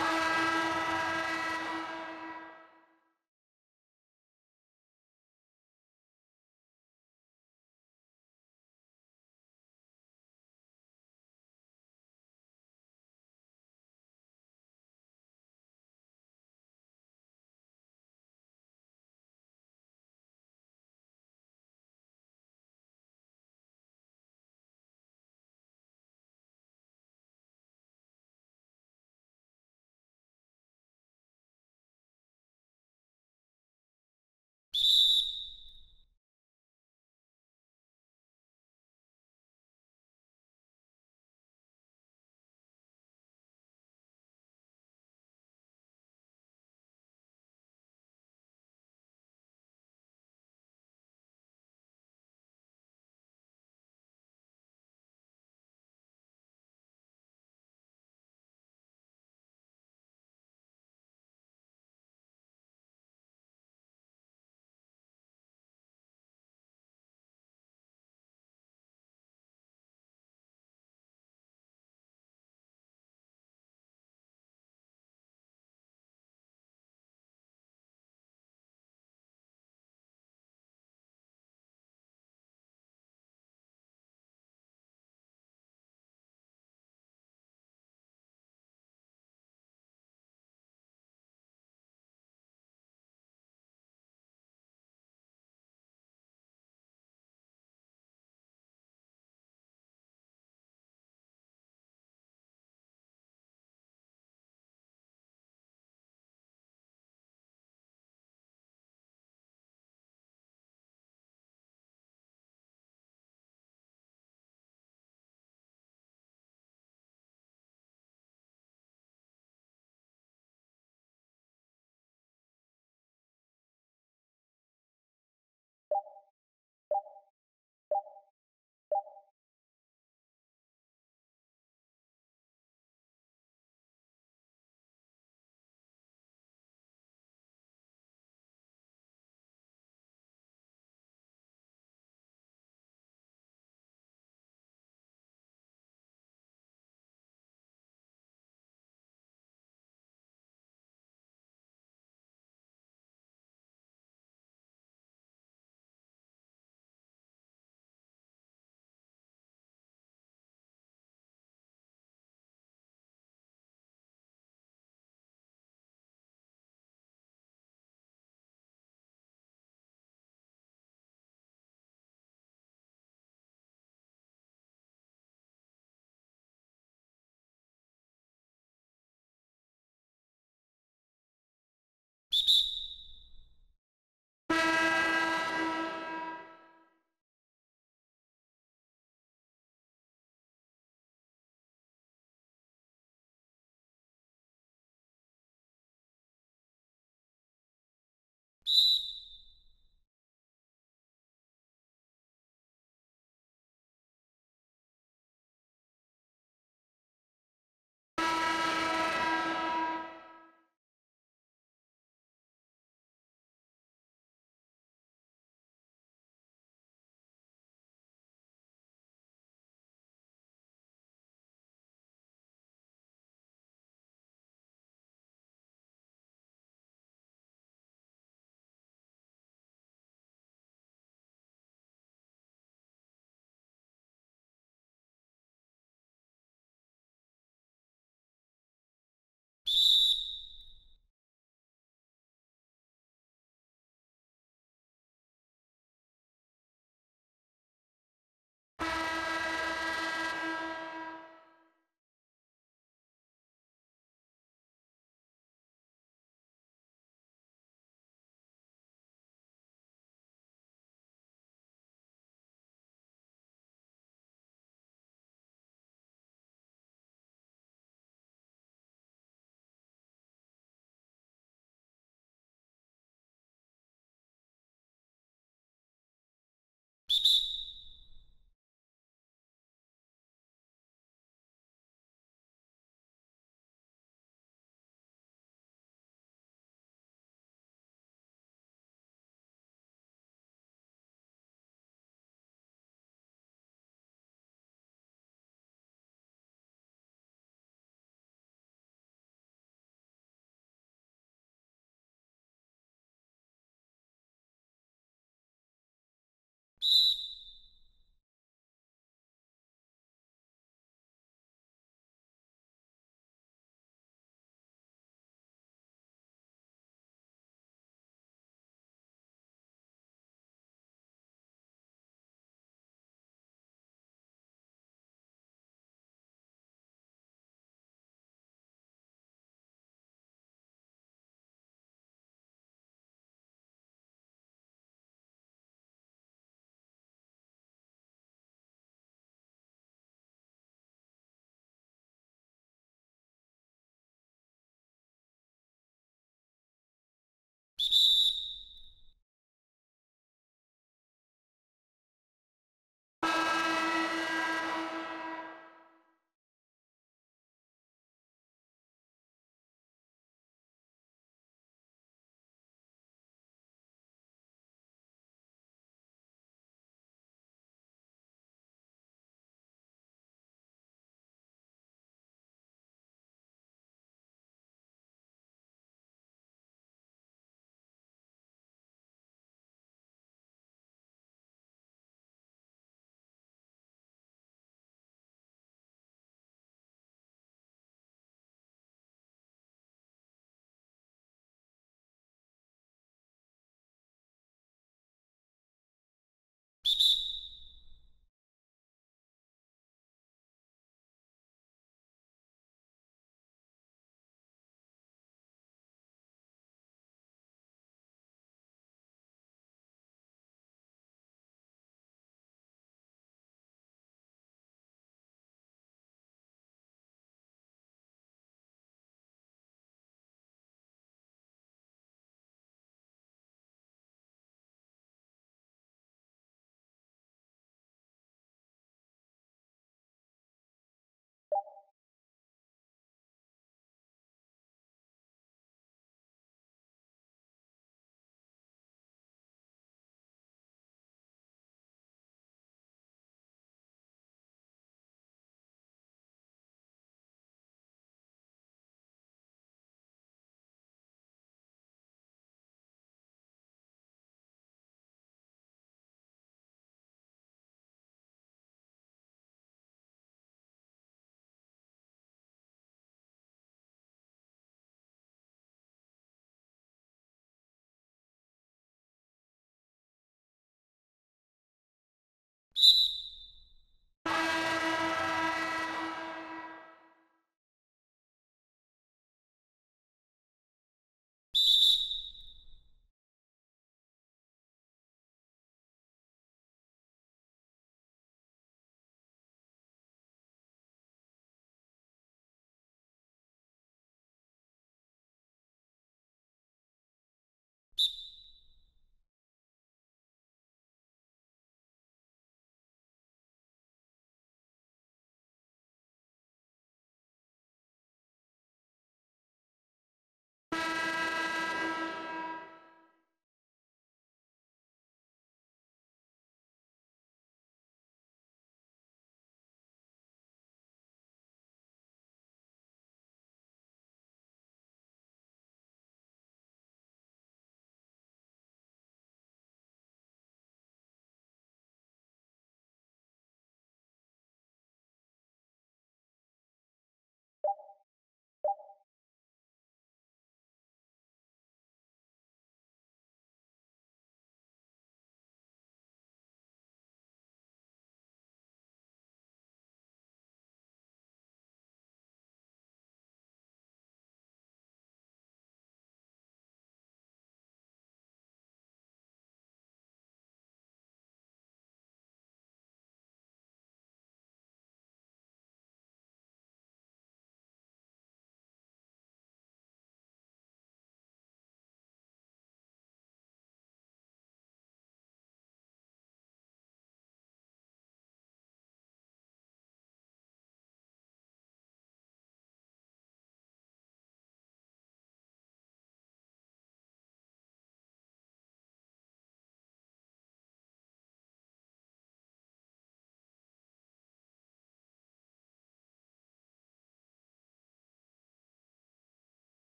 you